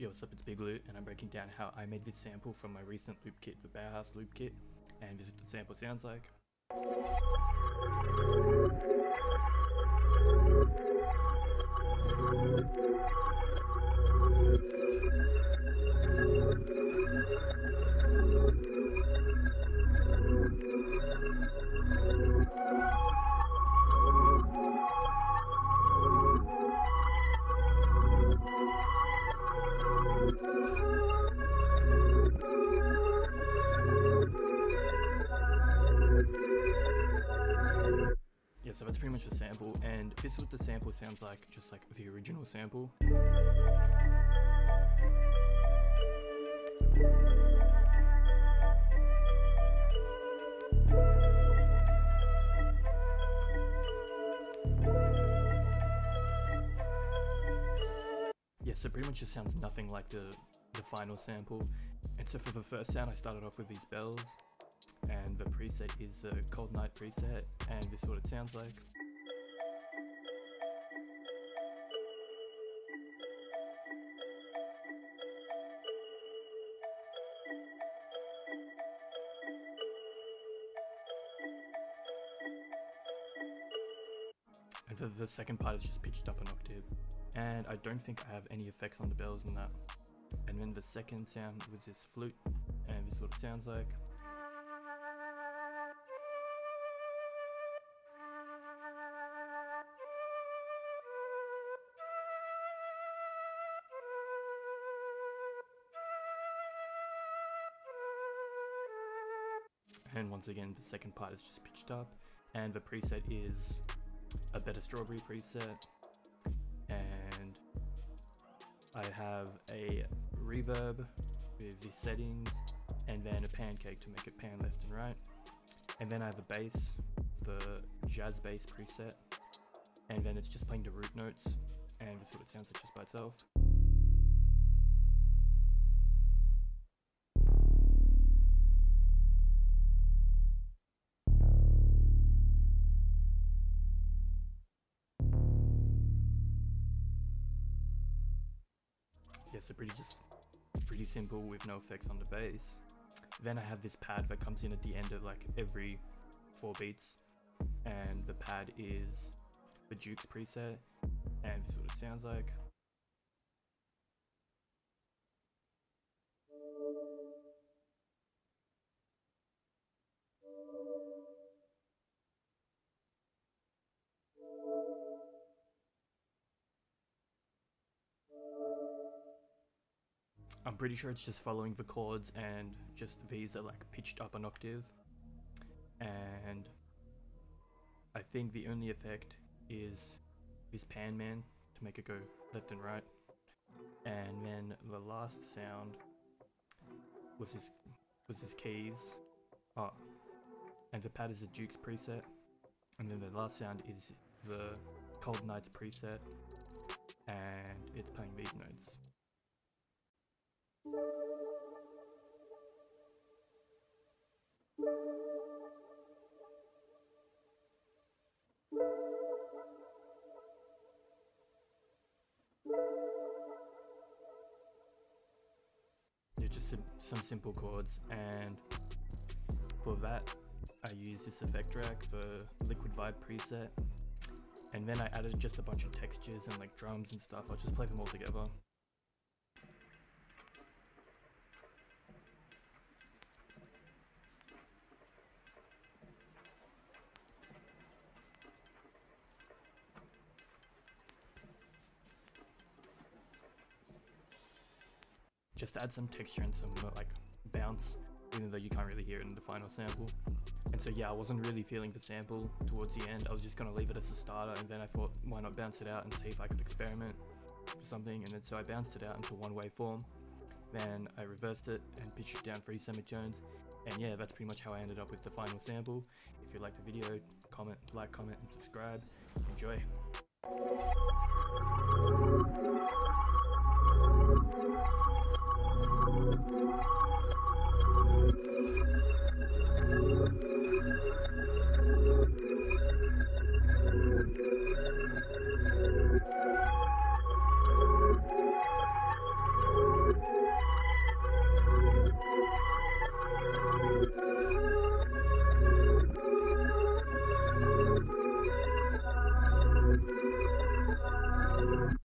Yo, what's up, it's Big Lou, and I'm breaking down how I made this sample from my recent loop kit, the Bauhaus loop kit, and this is what the sample sounds like. So that's pretty much the sample, and this is what the sample sounds like, just like the original sample. Yeah, so pretty much it sounds nothing like the, the final sample. And so for the first sound, I started off with these bells, and the preset is a Cold Night preset, and this sounds like. And the, the second part is just pitched up an octave. And I don't think I have any effects on the bells in that. And then the second sound was this flute, and this is what it sounds like. And once again, the second part is just pitched up, and the preset is a better strawberry preset, and I have a reverb with the settings, and then a pancake to make it pan left and right, and then I have a bass, the jazz bass preset, and then it's just playing the root notes, and this is what it sounds like just by itself. So pretty just pretty simple with no effects on the bass. Then I have this pad that comes in at the end of like every four beats, and the pad is the Duke's preset, and this is what it sounds like. I'm pretty sure it's just following the chords and just these are like pitched up an octave. And I think the only effect is this pan man to make it go left and right. And then the last sound was this was this keys. Oh, and the pad is a Duke's preset. And then the last sound is the Cold Nights preset. And it's playing these notes. Just some simple chords, and for that, I use this effect rack, the Liquid Vibe preset, and then I added just a bunch of textures and like drums and stuff. I'll just play them all together. Just add some texture and some uh, like bounce, even though you can't really hear it in the final sample. And so yeah, I wasn't really feeling the sample towards the end. I was just gonna leave it as a starter, and then I thought, why not bounce it out and see if I could experiment with something. And then so I bounced it out into one waveform. Then I reversed it and pitched it down three semitones. And yeah, that's pretty much how I ended up with the final sample. If you liked the video, comment, like, comment, and subscribe. Enjoy.